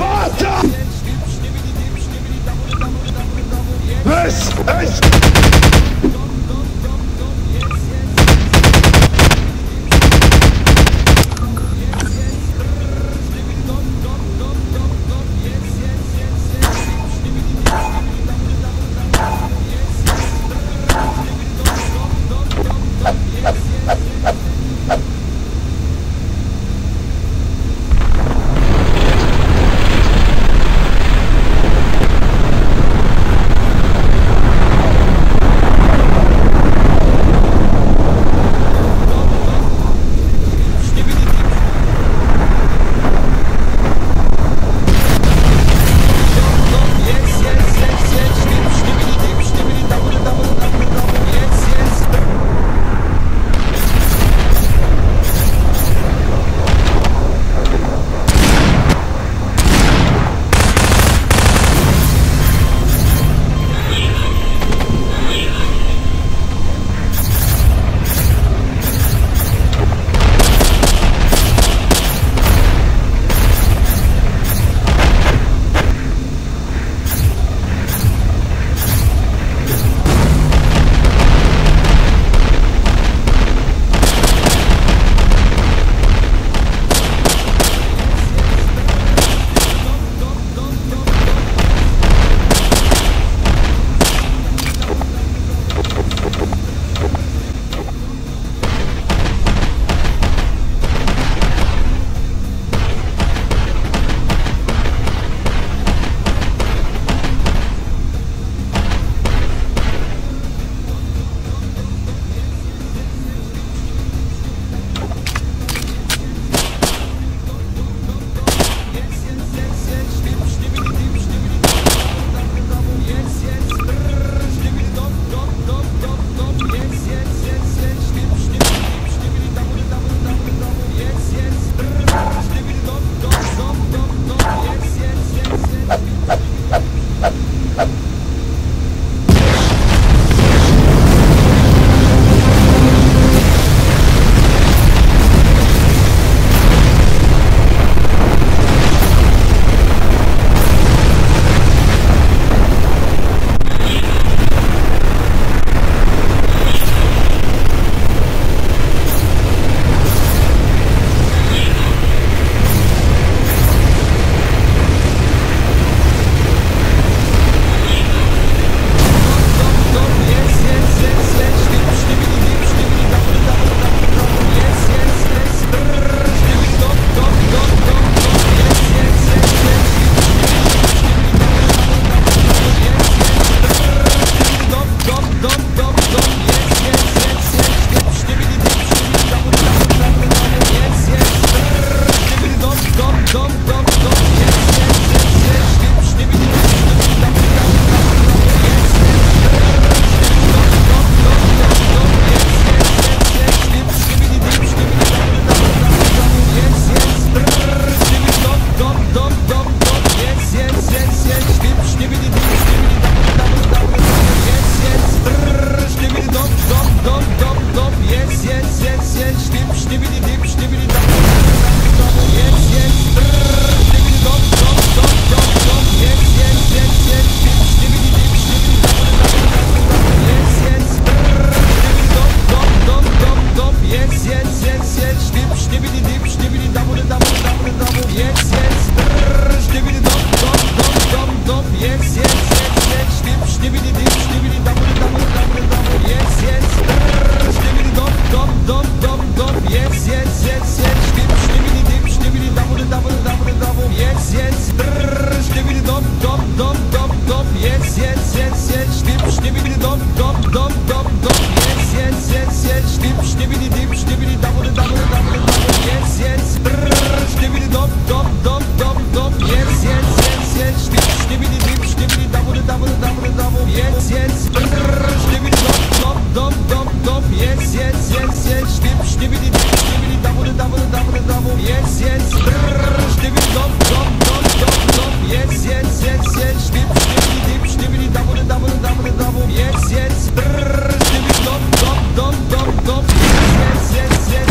Basta! Es, es... Stupid stop, yes, yes, yes, yes, штип, штибиди, штибиди, дабуди, дабуди, дабуди, дабу, yes, yes, штиби, доп, доп, доп, доп, доп, yes, yes, yes, yes, штип, штибиди, дип, штибиди, дабуди, дабуди, дабуди, дабу, yes, yes, штиби, доп, доп, доп, доп, доп, yes, yes, yes,